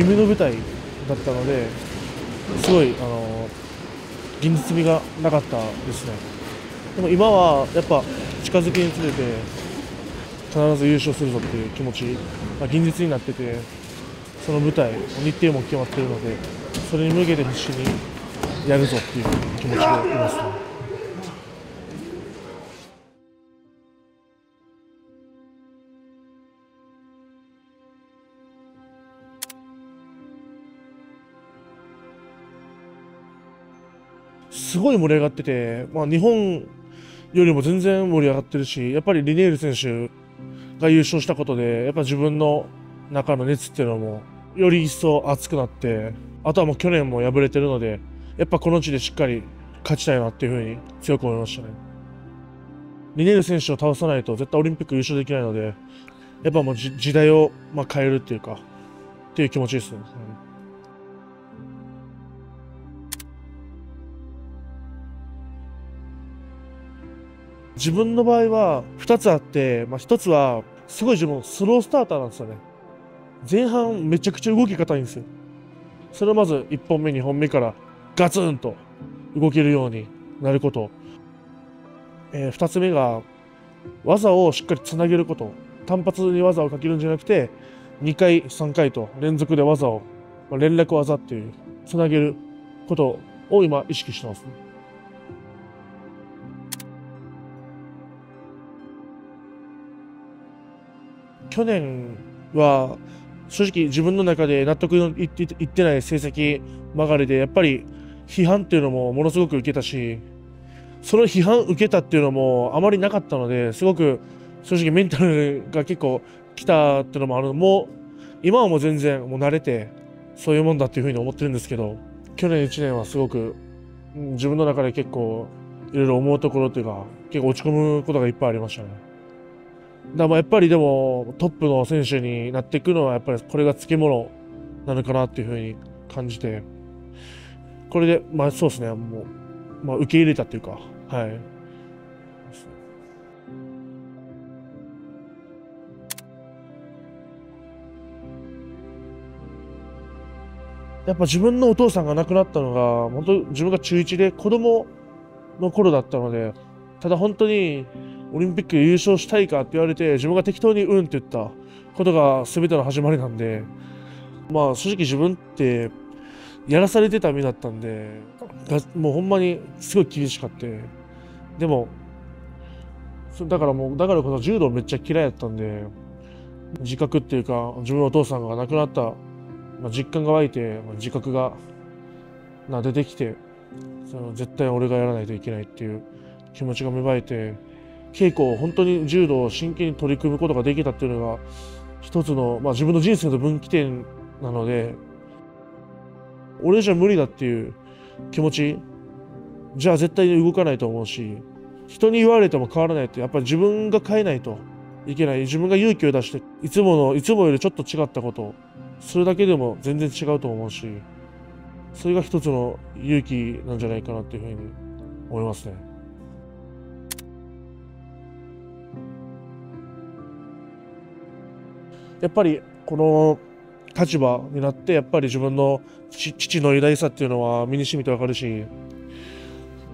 夢の舞台だったのですごいあの現実味がなかったですねでも今はやっぱ近づきにつれて必ず優勝するぞっていう気持ちが現実になっててその舞台日程も決まってるのでそれに向けて必死にやるぞっていう気持ちがいますね。すごい盛り上がってて、まあ、日本よりも全然盛り上がってるし、やっぱりリネール選手が優勝したことで、やっぱ自分の中の熱っていうのもより一層熱くなって、あとはもう去年も敗れてるので、やっぱこの地でしっかり勝ちたいなっていうふうに強く思いましたね。リネール選手を倒さないと絶対オリンピック優勝できないので、やっぱもう時代をま変えるっていうか、っていう気持ちですね。自分の場合は2つあって、まあ、1つはすごい自分スロースターターなんですよね。前半めちゃくちゃ動き硬いんですよ。それをまず1本目2本目からガツンと動けるようになること、えー、2つ目が技をしっかりつなげること。単発に技をかけるんじゃなくて2回3回と連続で技を、まあ、連絡技っていうつなげることを今意識してますね。去年は正直自分の中で納得のいってない成績曲がりでやっぱり批判っていうのもものすごく受けたしその批判受けたっていうのもあまりなかったのですごく正直メンタルが結構きたっていうのもあるのも今はもう全然もう慣れてそういうもんだっていうふうに思ってるんですけど去年1年はすごく自分の中で結構いろいろ思うところというか結構落ち込むことがいっぱいありましたね。だやっぱりでもトップの選手になっていくのはやっぱりこれがつきものなのかなっていうふうに感じてこれでまあそうですねもう、まあ、受け入れたっていうかはい。やっぱ自分のお父さんが亡くなったのが本当自分が中1で子供の頃だったのでただ本当にオリンピック優勝したいかって言われて自分が適当にうんって言ったことが全ての始まりなんでまあ正直自分ってやらされてた身だったんでもうほんまにすごい厳しかってでもだからもうだからこそ柔道めっちゃ嫌いだったんで自覚っていうか自分のお父さんが亡くなった、まあ、実感が湧いて、まあ、自覚がな出てきてその絶対俺がやらないといけないっていう気持ちが芽生えて稽古を本当に柔道を真剣に取り組むことができたっていうのが一つの、まあ、自分の人生の分岐点なので俺じゃ無理だっていう気持ちじゃあ絶対に動かないと思うし人に言われても変わらないってやっぱり自分が変えないといけない自分が勇気を出していつものいつもよりちょっと違ったことそれだけでも全然違うと思うしそれが一つの勇気なんじゃないかなっていうふうに思いますね。やっぱりこの立場になってやっぱり自分の父の偉大さっていうのは身にしみてわかるし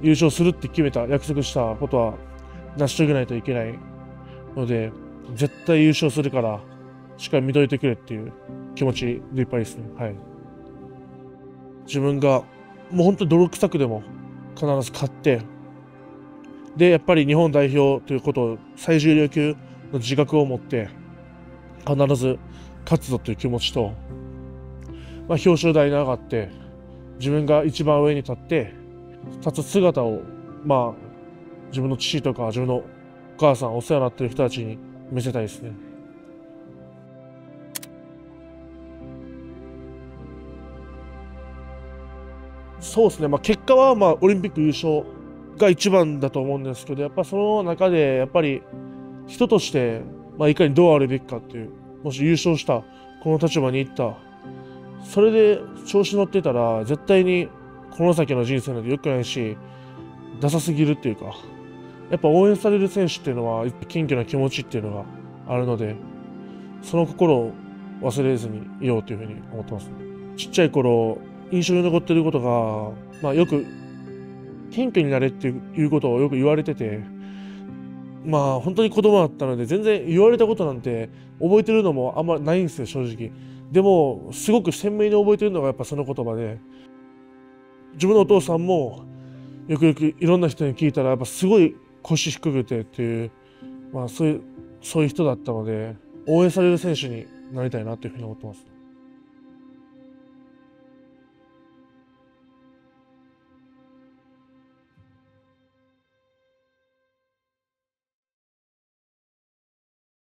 優勝するって決めた約束したことは成し遂げないといけないので絶対優勝するからしっかり見といてくれっていう気持ちでいっぱいですね。はい。自分がもう本当に泥臭くでも必ず勝ってでやっぱり日本代表ということを最重量級の自覚を持って必ず勝つぞという気持ちと、まあ、表彰台に上がって自分が一番上に立って立つ姿をまあ自分の父とか自分のお母さんお世話になってる人たちに見せたいですね。そうですね、まあ、結果はまあオリンピック優勝が一番だと思うんですけどやっぱその中でやっぱり人としてまあ、いかにどうあるべきかっていうもし優勝したこの立場に行ったそれで調子乗ってたら絶対にこの先の人生なんて良くないしダサすぎるっていうかやっぱ応援される選手っていうのは謙虚な気持ちっていうのがあるのでその心を忘れずにいようというふうに思ってます。ちっちゃい頃印象に残ってることが、まあ、よく謙虚になれっていうことをよく言われててまあ本当に子供だったので全然言われたことなんて覚えてるのもあんまないんですよ正直でもすごく鮮明に覚えてるのがやっぱその言葉で自分のお父さんもよくよくいろんな人に聞いたらやっぱすごい腰低くてっていう、まあ、そういうそういう人だったので応援される選手になりたいなというふうに思ってます。